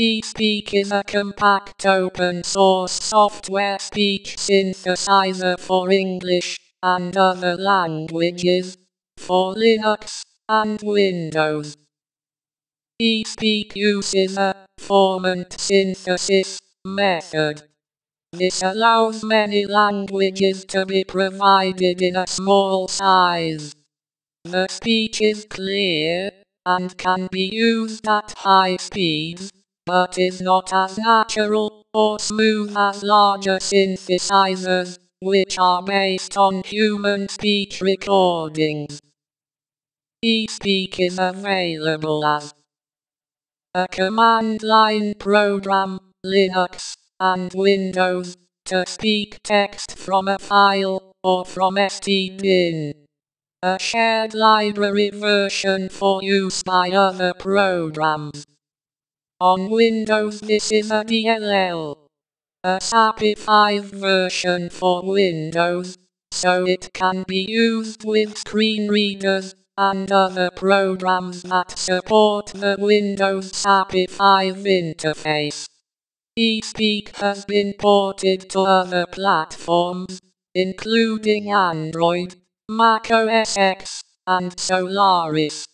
eSpeak is a compact open source software speech synthesizer for English and other languages for Linux and Windows. eSpeak uses a formant synthesis method. This allows many languages to be provided in a small size. The speech is clear and can be used at high speeds, but is not as natural or smooth as larger synthesizers, which are based on human speech recordings. eSpeak is available as a command line program, Linux, and Windows, to speak text from a file, or from stdin. A shared library version for use by other programs. On Windows this is a DLL. A SAPI 5 version for Windows, so it can be used with screen readers and other programs that support the Windows SAPI 5 interface. eSpeak has been ported to other platforms, including Android, Mac OS X, and Solaris.